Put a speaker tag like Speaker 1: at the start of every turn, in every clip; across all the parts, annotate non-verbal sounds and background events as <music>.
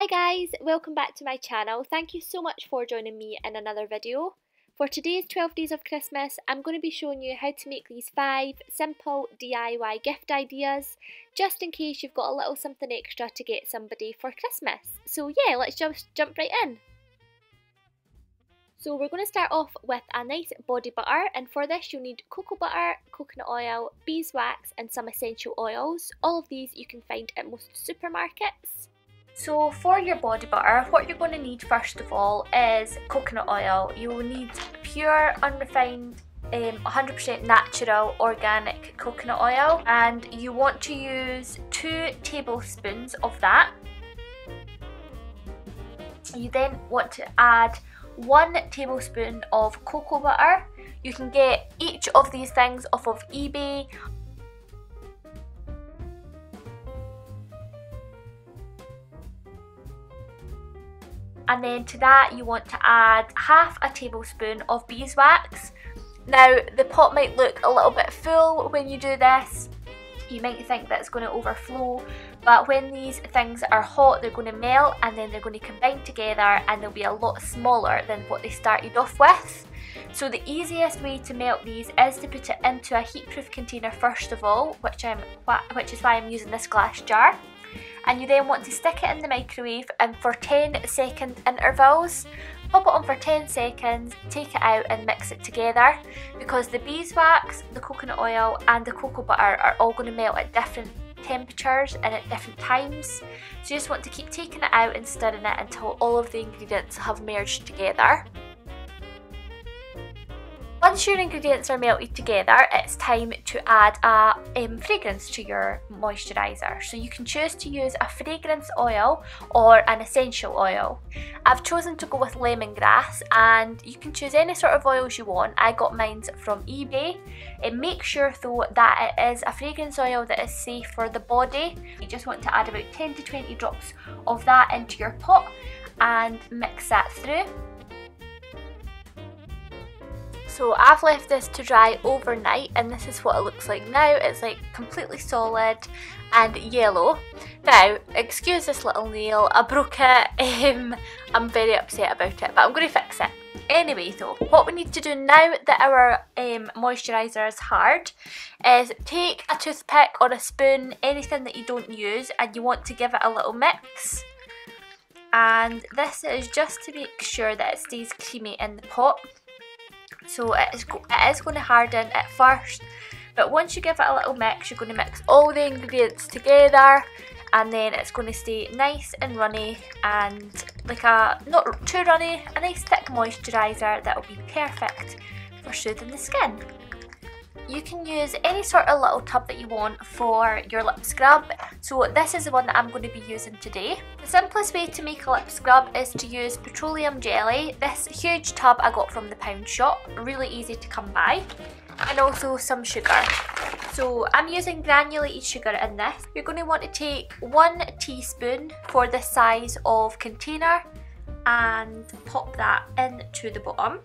Speaker 1: Hi guys, welcome back to my channel. Thank you so much for joining me in another video. For today's 12 Days of Christmas, I'm going to be showing you how to make these 5 simple DIY gift ideas, just in case you've got a little something extra to get somebody for Christmas. So yeah, let's just jump right in. So we're going to start off with a nice body butter and for this you'll need cocoa butter, coconut oil, beeswax and some essential oils. All of these you can find at most supermarkets. So for your body butter, what you're going to need first of all is coconut oil. You will need pure, unrefined, 100% um, natural organic coconut oil and you want to use two tablespoons of that. You then want to add one tablespoon of cocoa butter. You can get each of these things off of eBay and then to that you want to add half a tablespoon of beeswax. Now the pot might look a little bit full when you do this, you might think that it's going to overflow but when these things are hot they're going to melt and then they're going to combine together and they'll be a lot smaller than what they started off with. So the easiest way to melt these is to put it into a heatproof container first of all, which, I'm, which is why I'm using this glass jar and you then want to stick it in the microwave and for 10 second intervals. Pop it on for 10 seconds, take it out and mix it together because the beeswax, the coconut oil and the cocoa butter are all going to melt at different temperatures and at different times. So you just want to keep taking it out and stirring it until all of the ingredients have merged together. Once your ingredients are melted together, it's time to add a um, fragrance to your moisturiser. So you can choose to use a fragrance oil or an essential oil. I've chosen to go with lemongrass and you can choose any sort of oils you want. I got mine from eBay. And make sure though that it is a fragrance oil that is safe for the body. You just want to add about 10 to 20 drops of that into your pot and mix that through. So I've left this to dry overnight and this is what it looks like now. It's like completely solid and yellow. Now, excuse this little nail, I broke it, <laughs> um, I'm very upset about it, but I'm going to fix it. Anyway though, what we need to do now that our um, moisturiser is hard is take a toothpick or a spoon, anything that you don't use and you want to give it a little mix. And this is just to make sure that it stays creamy in the pot. So it is, it is going to harden at first, but once you give it a little mix, you're going to mix all the ingredients together and then it's going to stay nice and runny and like a, not too runny, a nice thick moisturiser that will be perfect for soothing the skin. You can use any sort of little tub that you want for your lip scrub. So this is the one that I'm going to be using today. The simplest way to make a lip scrub is to use petroleum jelly. This huge tub I got from the pound shop, really easy to come by. And also some sugar. So I'm using granulated sugar in this. You're going to want to take one teaspoon for the size of container and pop that into the bottom.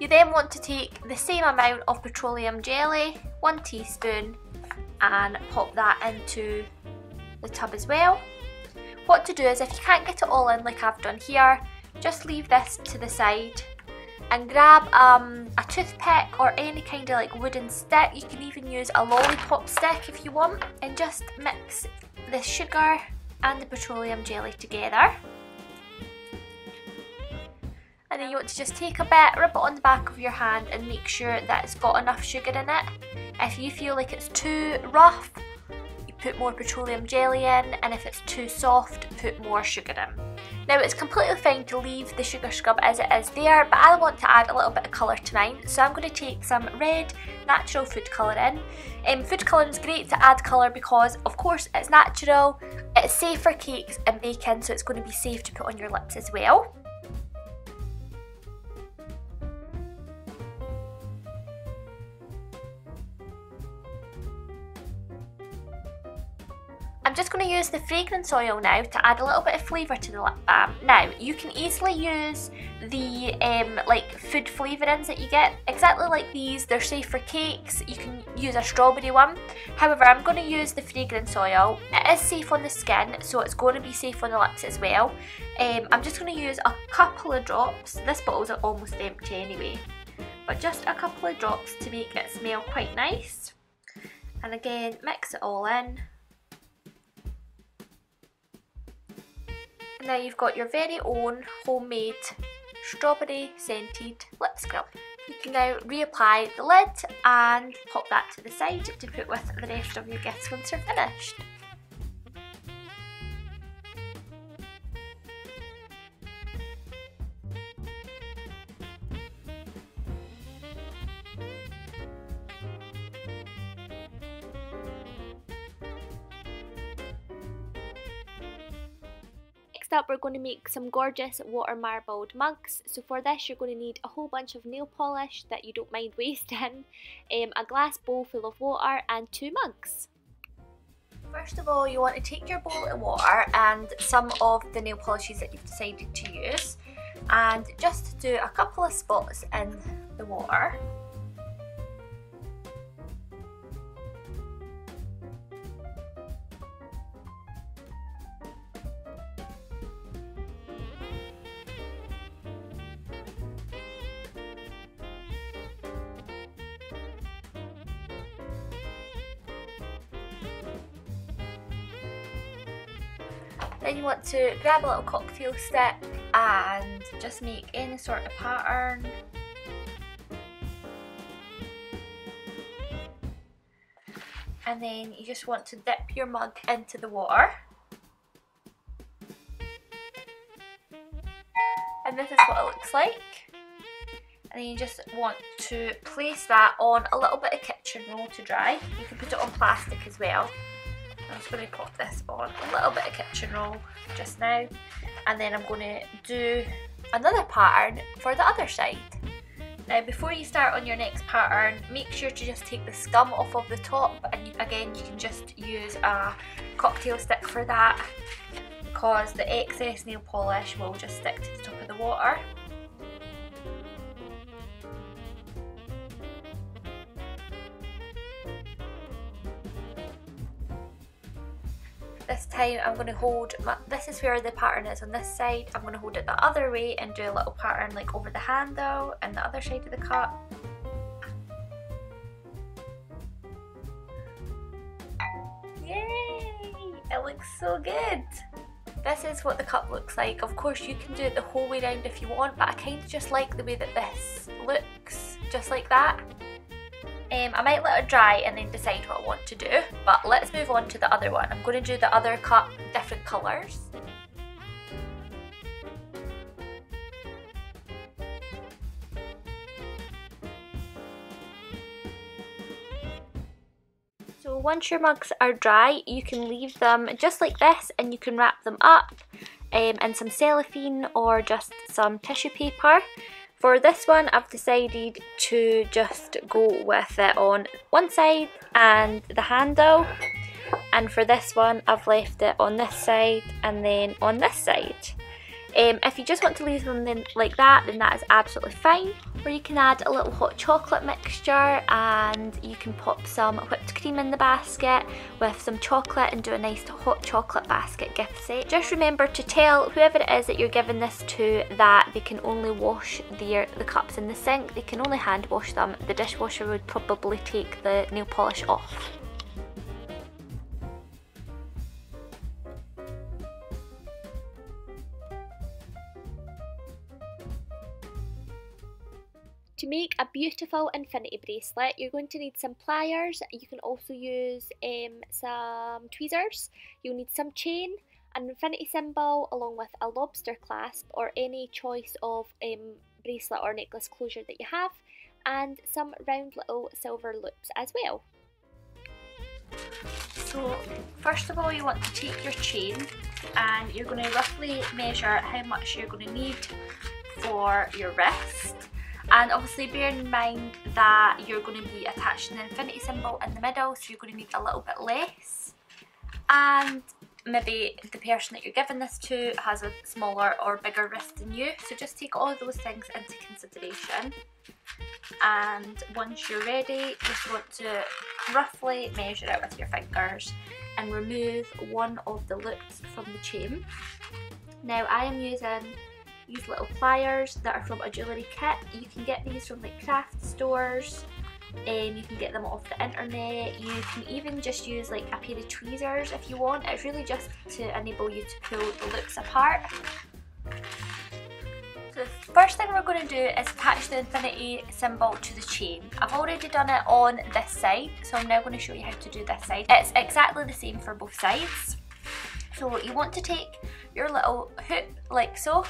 Speaker 1: You then want to take the same amount of petroleum jelly, one teaspoon, and pop that into the tub as well. What to do is if you can't get it all in like I've done here, just leave this to the side and grab um, a toothpick or any kind of like wooden stick. You can even use a lollipop stick if you want and just mix the sugar and the petroleum jelly together and then you want to just take a bit, rub it on the back of your hand and make sure that it's got enough sugar in it. If you feel like it's too rough, you put more petroleum jelly in and if it's too soft, put more sugar in. Now it's completely fine to leave the sugar scrub as it is there, but I want to add a little bit of colour to mine, so I'm going to take some red natural food colour in. Um, food colouring is great to add colour because of course it's natural, it's safe for cakes and baking, so it's going to be safe to put on your lips as well. Just going to use the fragrance oil now to add a little bit of flavour to the lip balm. Now, you can easily use the um, like food flavourings that you get, exactly like these. They're safe for cakes. You can use a strawberry one. However, I'm going to use the fragrance oil. It is safe on the skin, so it's going to be safe on the lips as well. Um, I'm just going to use a couple of drops. This bottle's almost empty anyway. But just a couple of drops to make it smell quite nice. And again, mix it all in. And now you've got your very own homemade strawberry scented lip scrub. You can now reapply the lid and pop that to the side to put with the rest of your gifts once you're finished. We're going to make some gorgeous water marbled mugs. So for this you're going to need a whole bunch of nail polish that you don't mind <laughs> wasting, um, a glass bowl full of water and two mugs. First of all you want to take your bowl of water and some of the nail polishes that you've decided to use and just do a couple of spots in the water. Then you want to grab a little cocktail stick and just make any sort of pattern. And then you just want to dip your mug into the water. And this is what it looks like. And then you just want to place that on a little bit of kitchen roll to dry. You can put it on plastic as well. I'm just going to pop this on a little bit of kitchen roll just now and then I'm going to do another pattern for the other side. Now before you start on your next pattern make sure to just take the scum off of the top and again you can just use a cocktail stick for that because the excess nail polish will just stick to the top of the water. This time I'm going to hold, my, this is where the pattern is on this side, I'm going to hold it the other way and do a little pattern like over the handle and the other side of the cup. Yay! It looks so good! This is what the cup looks like. Of course you can do it the whole way around if you want, but I kind of just like the way that this looks, just like that. Um, I might let it dry and then decide what I want to do, but let's move on to the other one. I'm going to do the other cup different colours. So once your mugs are dry, you can leave them just like this and you can wrap them up um, in some cellophane or just some tissue paper. For this one I've decided to just go with it on one side and the handle and for this one I've left it on this side and then on this side. Um, if you just want to leave them like that, then that is absolutely fine. Or you can add a little hot chocolate mixture and you can pop some whipped cream in the basket with some chocolate and do a nice hot chocolate basket gift set. Just remember to tell whoever it is that you're giving this to that they can only wash their, the cups in the sink. They can only hand wash them. The dishwasher would probably take the nail polish off. To make a beautiful infinity bracelet, you're going to need some pliers. You can also use um, some tweezers. You'll need some chain, an infinity symbol, along with a lobster clasp or any choice of um, bracelet or necklace closure that you have, and some round little silver loops as well. So first of all you want to take your chain and you're going to roughly measure how much you're going to need for your wrist and obviously bear in mind that you're going to be attaching the infinity symbol in the middle so you're going to need a little bit less and maybe the person that you're giving this to has a smaller or bigger wrist than you. So just take all those things into consideration. And once you're ready, just want to roughly measure it with your fingers and remove one of the loops from the chain. Now I am using these little pliers that are from a jewellery kit. You can get these from like craft stores, um, you can get them off the internet. You can even just use like a pair of tweezers if you want. It's really just to enable you to pull the loops apart. So the first thing we're going to do is attach the infinity symbol to the chain. I've already done it on this side, so I'm now going to show you how to do this side. It's exactly the same for both sides. So you want to take your little hoop like so,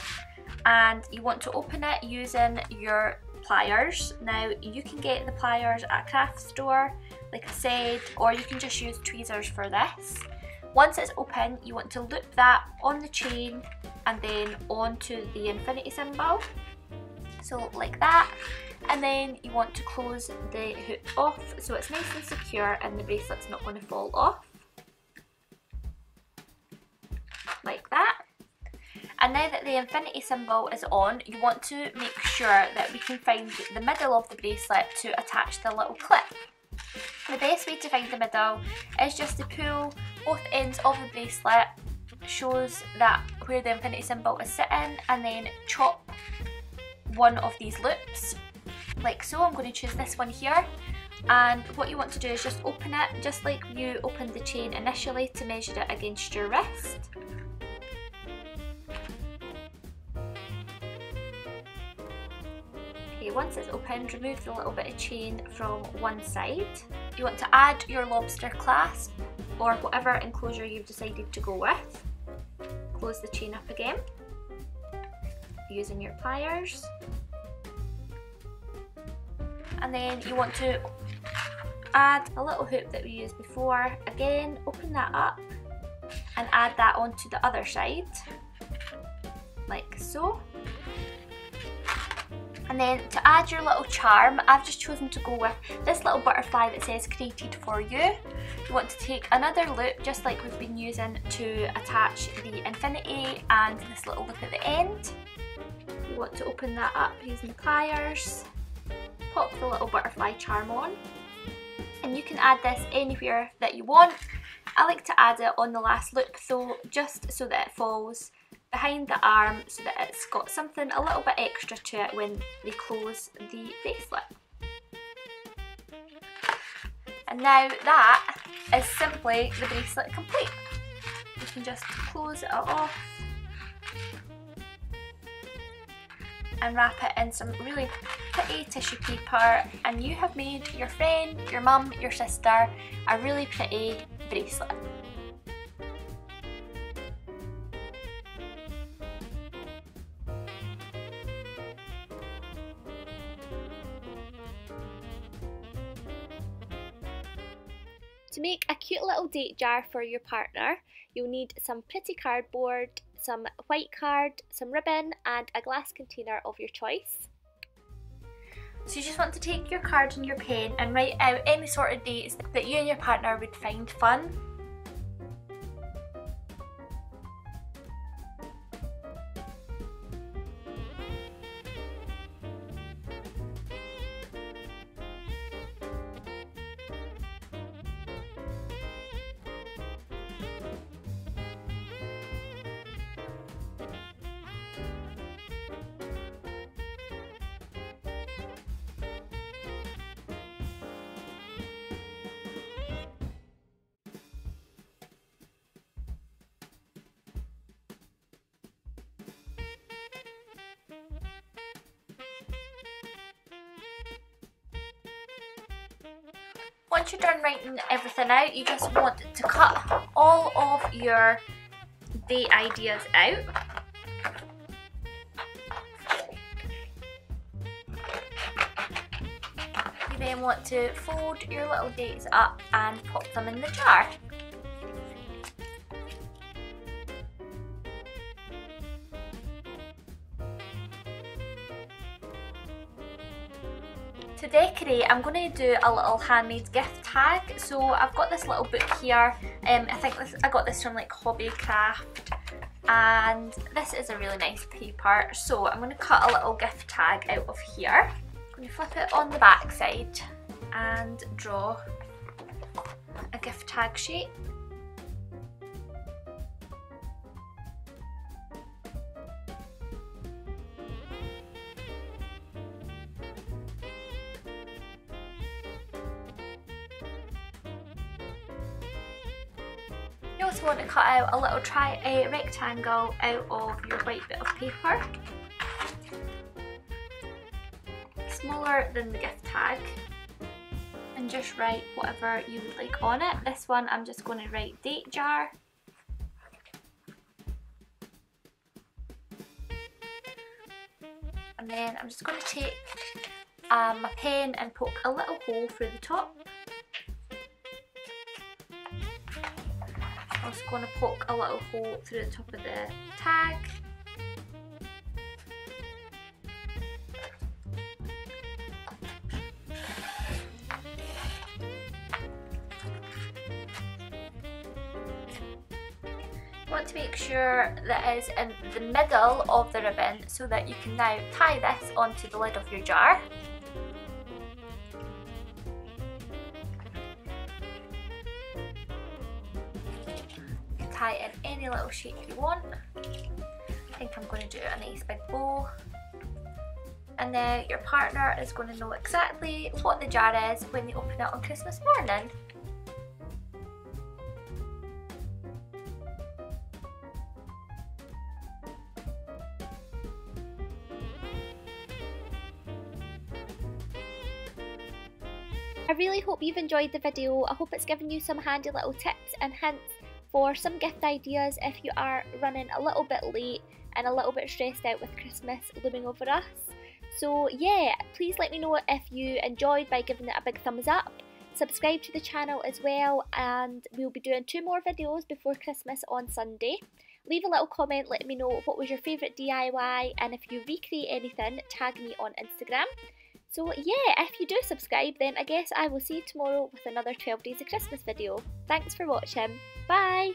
Speaker 1: and you want to open it using your pliers. Now you can get the pliers at a craft store, like I said, or you can just use tweezers for this. Once it's open, you want to loop that on the chain and then onto the infinity symbol. So like that. And then you want to close the hook off so it's nice and secure and the bracelet's not going to fall off. And now that the infinity symbol is on, you want to make sure that we can find the middle of the bracelet to attach the little clip. The best way to find the middle is just to pull both ends of the bracelet, shows that where the infinity symbol is sitting, and then chop one of these loops, like so. I'm going to choose this one here. And what you want to do is just open it, just like you opened the chain initially to measure it against your wrist. Once it's opened, remove the little bit of chain from one side. You want to add your lobster clasp or whatever enclosure you've decided to go with. Close the chain up again using your pliers. And then you want to add a little hoop that we used before. Again, open that up and add that onto the other side, like so. And then to add your little charm, I've just chosen to go with this little butterfly that says created for you. You want to take another loop, just like we've been using to attach the infinity and this little loop at the end. You want to open that up using the pliers, pop the little butterfly charm on, and you can add this anywhere that you want. I like to add it on the last loop though, just so that it falls behind the arm so that it's got something a little bit extra to it when they close the bracelet. And now that is simply the bracelet complete. You can just close it off and wrap it in some really pretty tissue paper and you have made your friend, your mum, your sister a really pretty bracelet. To make a cute little date jar for your partner, you'll need some pretty cardboard, some white card, some ribbon and a glass container of your choice. So you just want to take your card and your pen and write out any sort of dates that you and your partner would find fun once you're done writing everything out, you just want to cut all of your date ideas out. You then want to fold your little dates up and pop them in the jar. To decorate, I'm going to do a little handmade gift tag. So I've got this little book here. Um, I think this, I got this from like Hobbycraft. And this is a really nice paper. So I'm going to cut a little gift tag out of here. I'm going to flip it on the back side and draw a gift tag shape. Also want to cut out a little try a rectangle out of your white bit of paper. Smaller than the gift tag. And just write whatever you would like on it. This one I'm just going to write date jar. And then I'm just going to take um, my pen and poke a little hole through the top. Just going to poke a little hole through the top of the tag. You want to make sure that is in the middle of the ribbon so that you can now tie this onto the lid of your jar. In any little shape you want. I think I'm going to do a nice big bow. And then your partner is going to know exactly what the jar is when they open it on Christmas morning.
Speaker 2: I really hope you've enjoyed the video. I hope it's given you some handy little tips and hints for some gift ideas if you are running a little bit late and a little bit stressed out with Christmas looming over us. So yeah, please let me know if you enjoyed by giving it a big thumbs up. Subscribe to the channel as well and we'll be doing two more videos before Christmas on Sunday. Leave a little comment letting me know what was your favourite DIY and if you recreate anything, tag me on Instagram. So yeah, if you do subscribe then I guess I will see you tomorrow with another 12 Days of Christmas video. Thanks for watching. Bye!